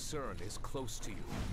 concern is close to you.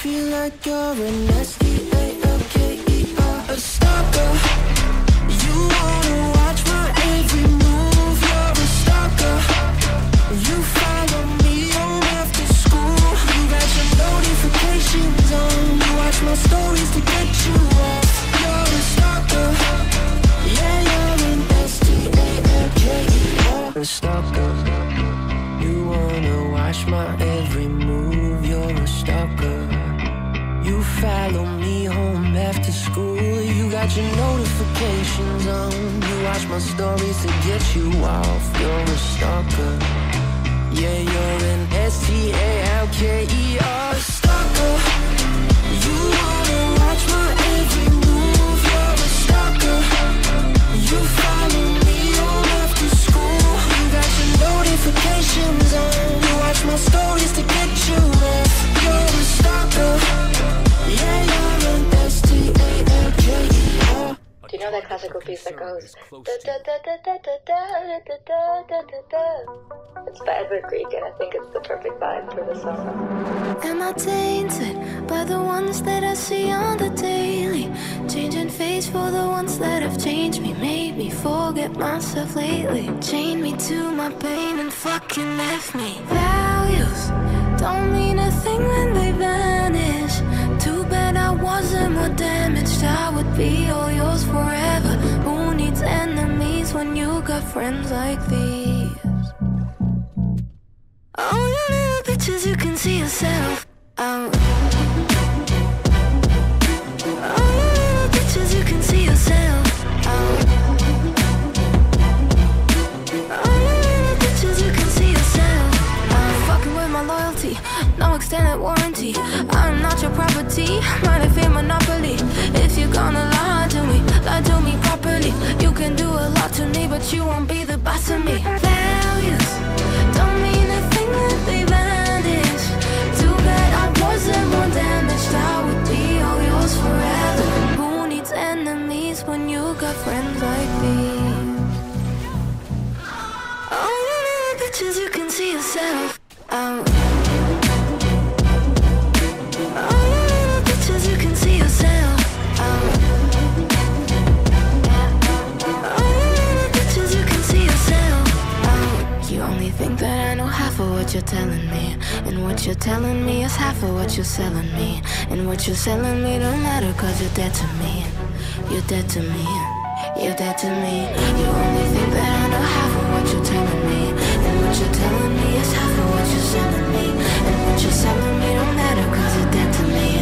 feel like you're an S-T-A-L-K-E-R A stalker. You wanna watch my every move You're a stalker. You follow me home after school You got your notifications on You watch my stories to get you off. You're a stalker. Yeah, you're an S-T-A-L-K-E-R A stalker. You wanna watch my follow me home after school. You got your notifications on. You watch my stories to get you off. You're a stalker. Yeah, you're an S-T-A-L-K-E-R stalker. You wanna watch my every move. You're a stalker. You follow me home after school. You got your notifications on. You watch my stories to get you off. You're a stalker. Do you know that classical piece that goes It's by Edward Grieg, and I think it's the perfect vibe for this song. Am I tainted by the ones that I see on the daily? Changing face for the ones that have changed me, made me forget myself lately. Chained me to my pain and fucking left me. Values don't mean a thing when they vanish. I wasn't more damaged. I would be all yours forever. Who needs enemies when you got friends like these? All your little pictures, you can see yourself out. to me. You're telling me. And what you're telling me is half of what you're selling me. And what you're selling me don't matter cause you're dead to me. You're dead to me. You're dead to me. You only think that I know half of what you're telling me. And what you're telling me is half of what you're selling me. And what you're selling me don't matter cause you're dead to me.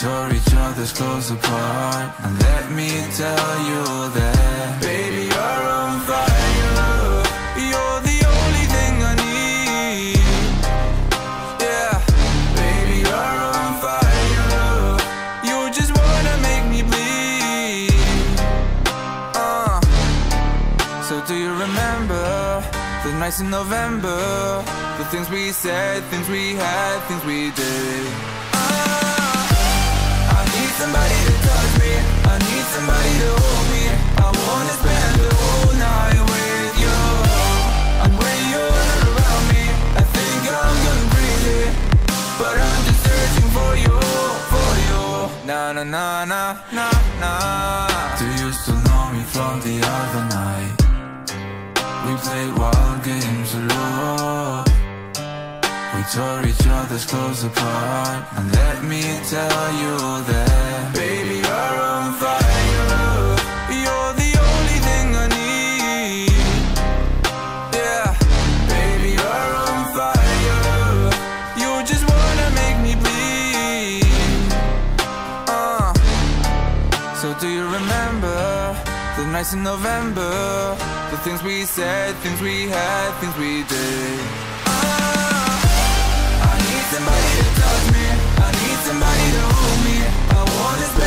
Tore each other's clothes apart. And let me tell you that, baby, you're on fire. You're the only thing I need. Yeah, baby, you're on fire. You just wanna make me bleed. Uh. So do you remember the nights in November? The things we said, things we had, things we did. Somebody to touch me. I need somebody to hold me. I wanna spend the whole night with you. And when you're around me, I think I'm going crazy. But I'm just searching for you, for you. Na na na na na na. Do you still know me from the other night? We played wild games of love. We tore each other's clothes apart. And let me tell you that, nights in November? The things we said, things we had, things we did. Ah, I need somebody to touch me. I need somebody to hold me. I wanna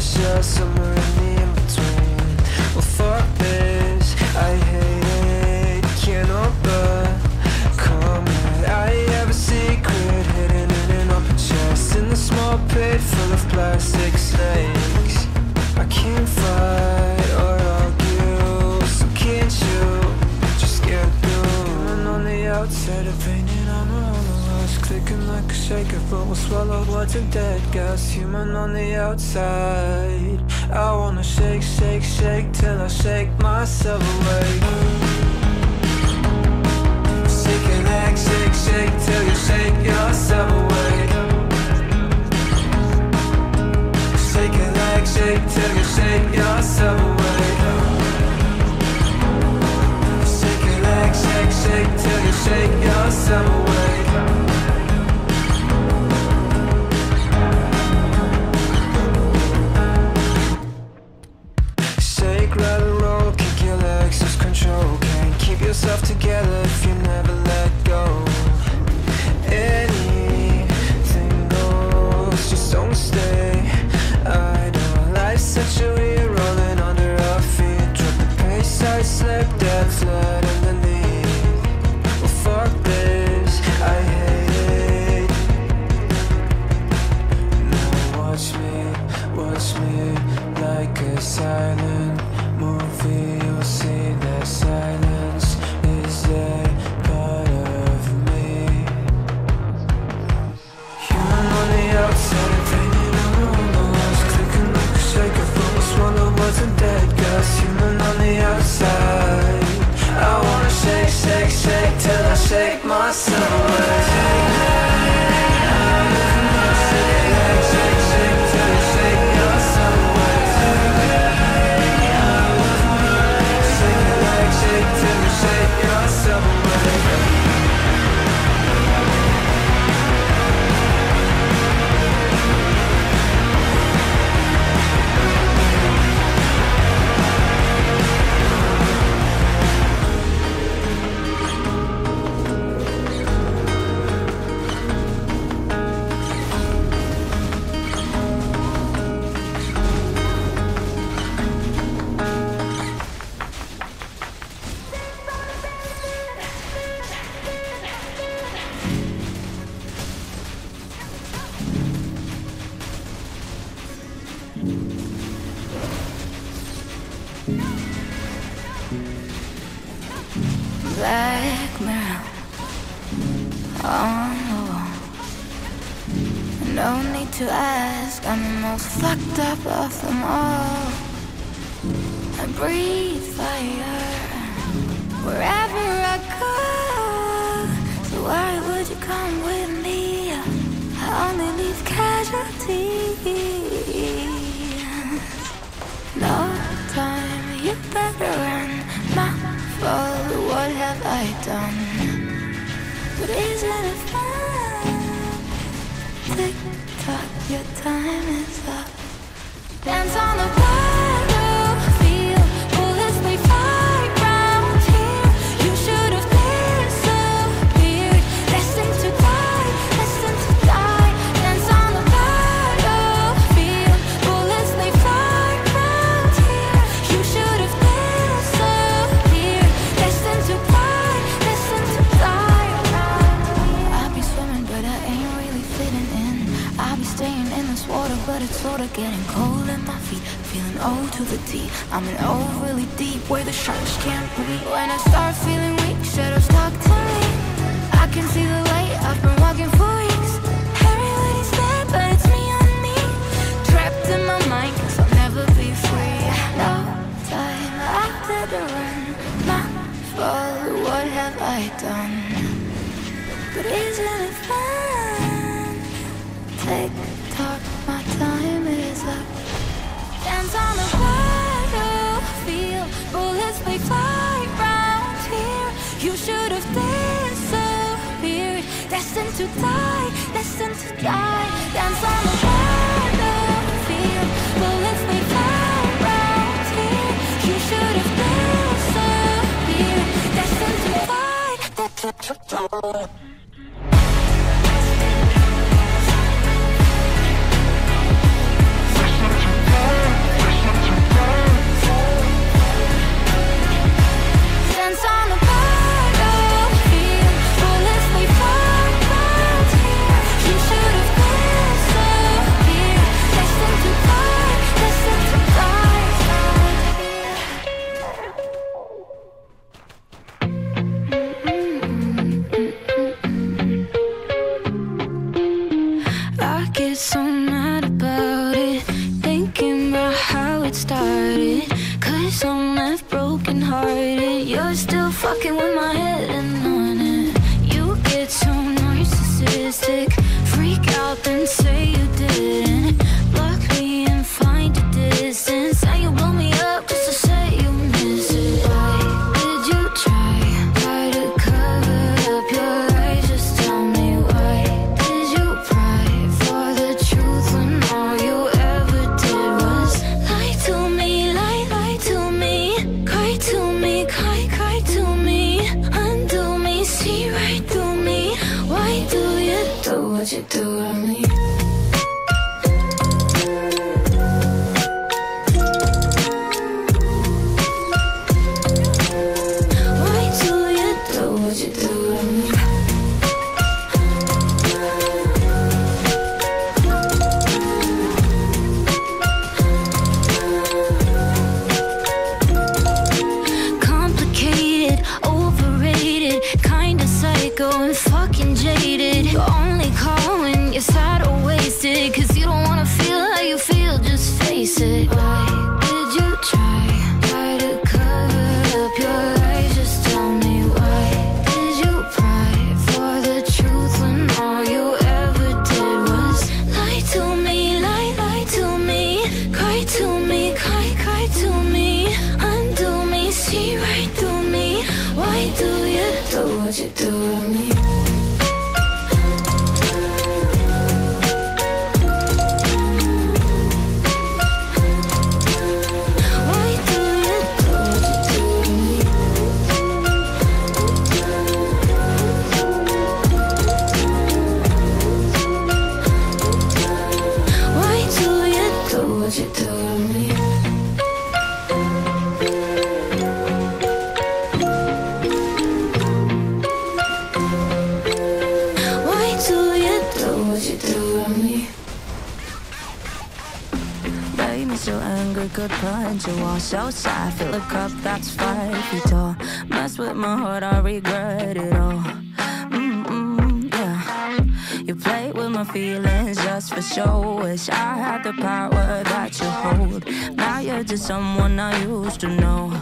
us somewhere in the between. Well, fuck this. I hate it. Can't overcome it. I have a secret hidden in an open chest in the small pit full of plastic snakes. I can't fight or argue, so can't you just get through? And on the outside of painting, I'm a holocaust, clicking like a shaker, but will swallow a dead gas. Human on the outside, I wanna shake, shake, shake till I shake myself away. Shake and act, shake, shake till you shake yourself away. Shake and leg, shake till you shake yourself away. Shake and leg, shake, shake till you shake yourself away. Yourself together ask, I'm the most fucked up of them all. I breathe fire wherever I go. So why would you come with me? I only leave casualties. No time, you better run. My fault, what have I done? But isn't it fun? Your time is up. Dance on the battlefield, Ta-ta! get so mad about it. Thinking about how it started. Cause I'm left broken hearted You're still fucking with my head and on it. You get so narcissistic. you do to me? Fill a cup that's five feet tall. Mess with my heart, I regret it all. Mm -mm, yeah. You play with my feelings just for show. Wish I had the power that you hold. Now you're just someone I used to know.